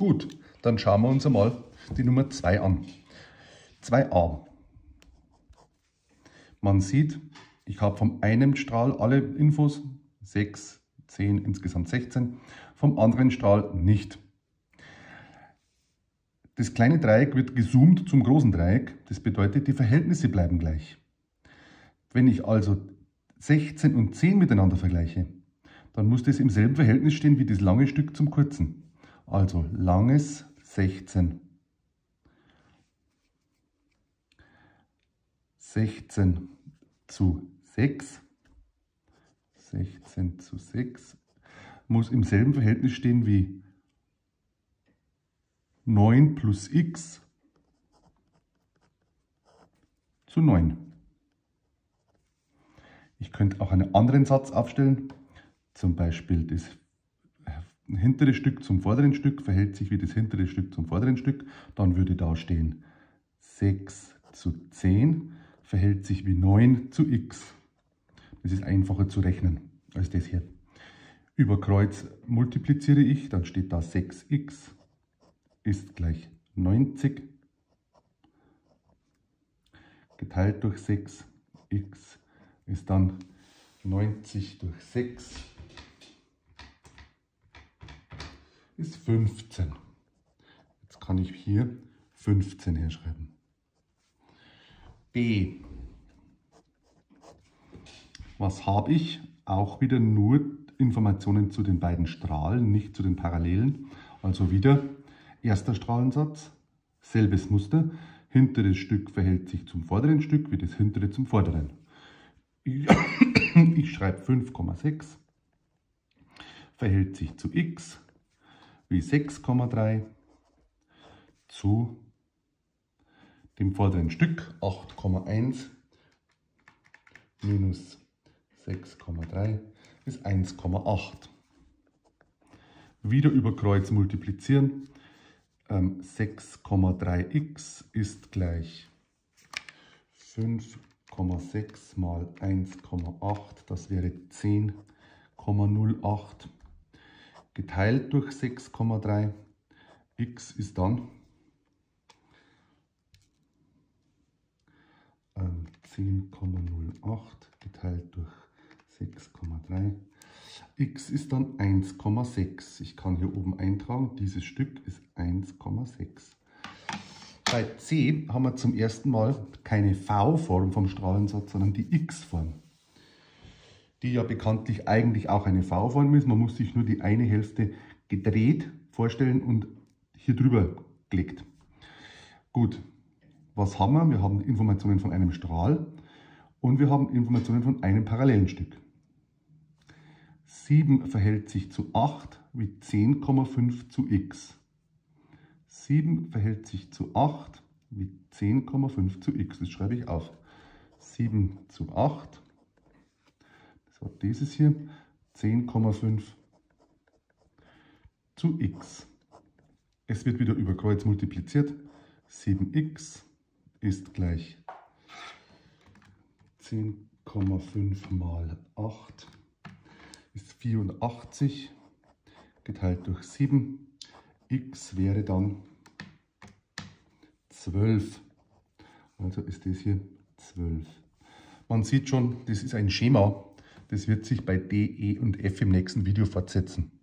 Gut, dann schauen wir uns einmal die Nummer 2 an. 2a. Man sieht, ich habe vom einen Strahl alle Infos, 6, 10, insgesamt 16, vom anderen Strahl nicht. Das kleine Dreieck wird gezoomt zum großen Dreieck, das bedeutet, die Verhältnisse bleiben gleich. Wenn ich also 16 und 10 miteinander vergleiche, dann muss das im selben Verhältnis stehen wie das lange Stück zum kurzen. Also langes 16. 16 zu 6. 16 zu 6 muss im selben Verhältnis stehen wie 9 plus x zu 9. Ich könnte auch einen anderen Satz aufstellen, zum Beispiel das hintere Stück zum vorderen Stück verhält sich wie das hintere Stück zum vorderen Stück. Dann würde da stehen 6 zu 10 verhält sich wie 9 zu x. Das ist einfacher zu rechnen als das hier. Über Kreuz multipliziere ich, dann steht da 6x ist gleich 90 geteilt durch 6. x ist dann 90 durch 6 ist 15. Jetzt kann ich hier 15 herschreiben. B. Was habe ich? Auch wieder nur Informationen zu den beiden Strahlen, nicht zu den Parallelen. Also wieder erster Strahlensatz, selbes Muster. Hinteres Stück verhält sich zum vorderen Stück, wie das hintere zum vorderen. Ich schreibe 5,6, verhält sich zu x, wie 6,3 zu dem vorderen Stück 8,1 minus 6,3 ist 1,8. Wieder über Kreuz multiplizieren. 6,3x ähm, ist gleich 5,6 mal 1,8, das wäre 10,08 geteilt durch 6,3. x ist dann ähm, 10,08 geteilt durch 6,3. x ist dann 1,6. Ich kann hier oben eintragen, dieses Stück ist 1,6. Bei C haben wir zum ersten Mal keine V-Form vom Strahlensatz, sondern die X-Form die ja bekanntlich eigentlich auch eine V-Form ist. Man muss sich nur die eine Hälfte gedreht vorstellen und hier drüber gelegt. Gut, was haben wir? Wir haben Informationen von einem Strahl und wir haben Informationen von einem parallelen Stück. 7 verhält sich zu 8 wie 10,5 zu x. 7 verhält sich zu 8 wie 10,5 zu x. Das schreibe ich auf. 7 zu 8 so, dieses hier 10,5 zu x. Es wird wieder über Kreuz multipliziert. 7x ist gleich 10,5 mal 8 ist 84 geteilt durch 7. x wäre dann 12. Also ist das hier 12. Man sieht schon, das ist ein Schema, das wird sich bei D, E und F im nächsten Video fortsetzen.